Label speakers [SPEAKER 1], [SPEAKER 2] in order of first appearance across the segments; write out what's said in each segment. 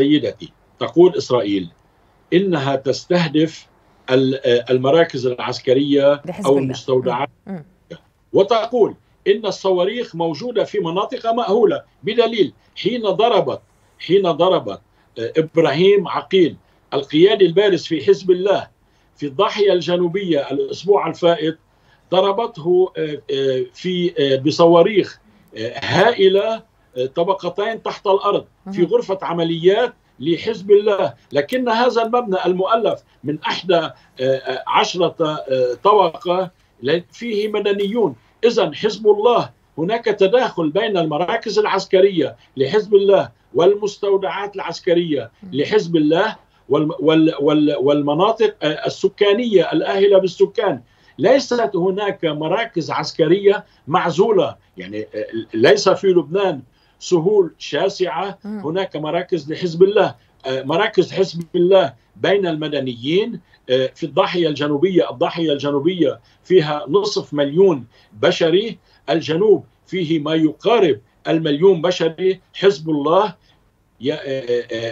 [SPEAKER 1] سيدتي. تقول إسرائيل إنها تستهدف المراكز العسكرية أو المستودعات. وتقول إن الصواريخ موجودة في مناطق مأهولة بدليل حين ضربت حين ضربت آه، إبراهيم عقيل القيادي البارز في حزب الله في الضاحية الجنوبية الأسبوع الفائت ضربته آه، آه، في بصواريخ هائلة طبقتين تحت الأرض في غرفة عمليات لحزب الله. لكن هذا المبنى المؤلف من إحدى عشرة طبقة فيه مدنيون. اذا حزب الله هناك تداخل بين المراكز العسكرية لحزب الله والمستودعات العسكرية لحزب الله والمناطق السكانية الآهلة بالسكان. ليست هناك مراكز عسكرية معزولة. يعني ليس في لبنان سهول شاسعة. هناك مراكز لحزب الله. مراكز حزب الله بين المدنيين. في الضاحية الجنوبية، الضاحية الجنوبية فيها نصف مليون بشري، الجنوب فيه ما يقارب المليون بشري، حزب الله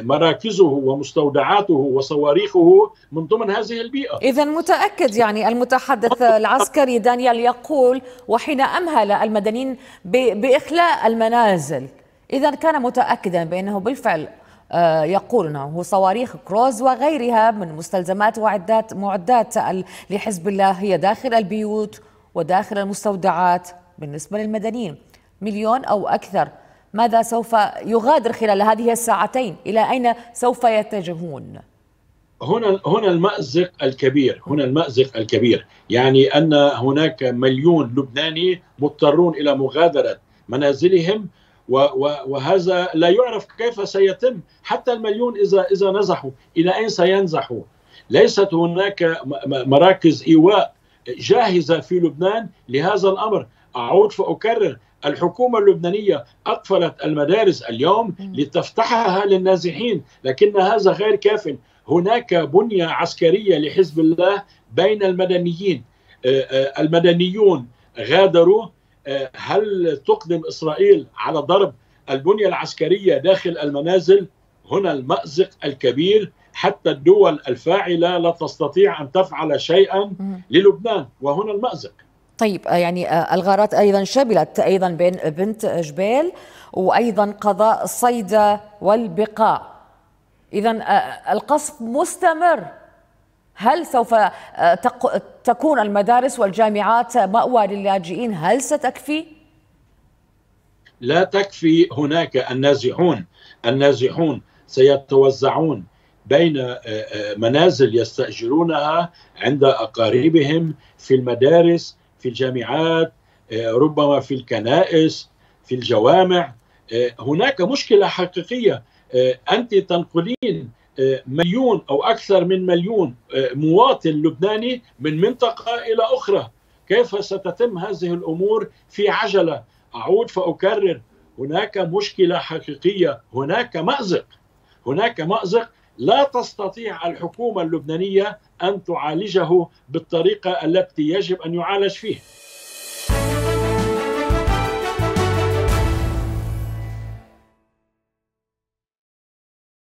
[SPEAKER 1] مراكزه ومستودعاته وصواريخه من ضمن هذه البيئة.
[SPEAKER 2] إذا متأكد يعني المتحدث العسكري دانيال يقول وحين أمهل المدنيين بإخلاء المنازل إذا كان متأكدا بأنه بالفعل آه، يقول إنه صواريخ كروز وغيرها من مستلزمات وعدات معدات لحزب الله. هي داخل البيوت وداخل المستودعات. بالنسبة للمدنيين مليون أو أكثر. ماذا سوف يغادر خلال هذه الساعتين؟ إلى أين سوف يتجهون؟
[SPEAKER 1] هنا هنا المأزق الكبير هنا المأزق الكبير. يعني أن هناك مليون لبناني مضطرون إلى مغادرة منازلهم. وهذا لا يعرف كيف سيتم. حتى المليون إذا إذا نزحوا إلى أين سينزحوا؟ ليست هناك مراكز إيواء جاهزة في لبنان لهذا الأمر. أعود فأكرر الحكومة اللبنانية أقفلت المدارس اليوم لتفتحها للنازحين لكن هذا غير كاف. هناك بنية عسكرية لحزب الله بين المدنيين. المدنيون غادروا هل تقدم إسرائيل على ضرب البنية العسكرية داخل المنازل؟ هنا المأزق الكبير. حتى الدول الفاعلة لا تستطيع أن تفعل شيئا للبنان وهنا المأزق.
[SPEAKER 2] طيب يعني آه، الغارات أيضا شملت أيضا بين بنت جبيل وأيضا قضاء الصيدا والبقاع. اذا آه، القصف مستمر. هل سوف آه، تكون المدارس والجامعات مأوى للاجئين؟ هل ستكفي؟
[SPEAKER 1] لا تكفي هناك النازحون. النازحون سيتوزعون بين آه، آه، منازل يستأجرونها عند أقاربهم في المدارس في الجامعات ربما في الكنائس في الجوامع. هناك مشكلة حقيقية. أنت تنقلين مليون أو أكثر من مليون آه، مواطن لبناني من منطقة إلى أخرى. كيف ستتم هذه الأمور في عجلة؟ أعود فأكرر هناك مشكلة حقيقية هناك مأزق. هناك مأزق لا تستطيع الحكومة اللبنانية أن تعالجه بالطريقة التي يجب أن يعالج فيه